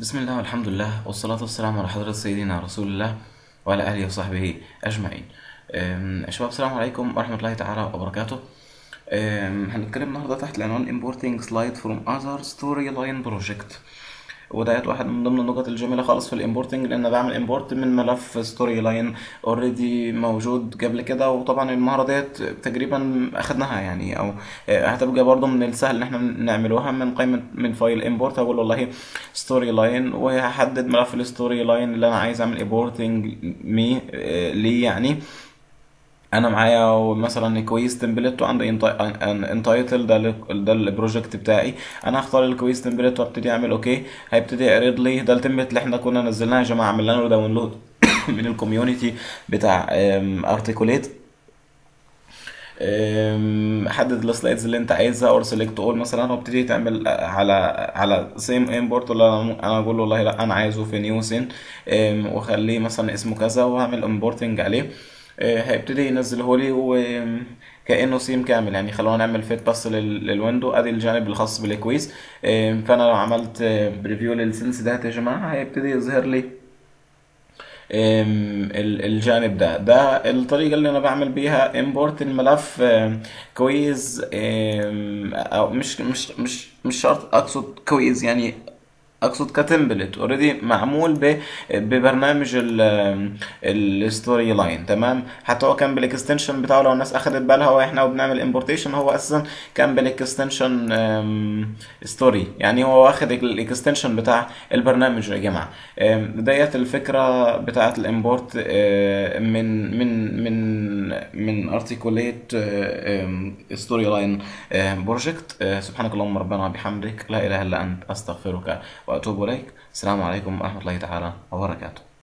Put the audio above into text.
بسم الله والحمد لله والصلاة والسلام على حضرة سيدنا رسول الله وعلى آله وصحبه أجمعين. شباب السلام عليكم ورحمة الله تعالى وبركاته. هنتكلم النهاردة تحت العنوان Importing Slide from Other Storyline Project. وديت واحد من ضمن النقط الجميلة خالص في ال importing أنا بعمل import من ملف Storyline already موجود قبل كده وطبعا المهارة ديت تقريبا أخدناها يعني آه، هتبقى برضو من السهل إن إحنا نعملوها من قائمة من file import هقول والله Storyline وهحدد ملف ال Storyline اللي أنا عايز أعمل importing مي ليه يعني. أنا معايا مثلا quiz template وعنده untitled ده ده ال project بتاعي. أنا هختار ال quiz template وأبتدي أعمل okay. هيبتدي يعرض لي ده ال template اللي إحنا كنا نزلناه يا جماعة عملنا له download من ال community بتاع Articulate حدد ال slides اللي أنت عايزها or select all مثلا. وأبتدي تعمل على على scene import ولا أنا أقول له والله لا أنا عايزه في new scene وأخليه مثلا اسمه كذا وأعمل importing عليه. آه، هيبتدي ينزله لي وكانه scene كامل. يعني خلونا نعمل fit بس لل- لل window. أدي الجانب الخاص بال quiz. آه، فأنا لو عملت preview لل scene ده يا جماعة هيبتدي يظهر لي الجانب ده. ده الطريقة اللي أنا بعمل بيها. import الملف quiz أو مش مش مش مش شرط أقصد quiz يعني أقصد ك template already معمول ببرنامج ال Storyline تمام؟ حتى هو كان بال extension بتاعه لو الناس اخدت بالها وإحنا وبنعمل importation هو أساسا كان بال extension story يعني هو واخد ال extension بتاع البرنامج يا جماعة. ديت الفكرة بتاعت ال import من من من من Articulate Storyline project سبحانك اللهم ربنا وبحمدك لا إله إلا أنت. أستغفرك وأتوب إليك. السلام عليكم ورحمة الله تعالى وبركاته.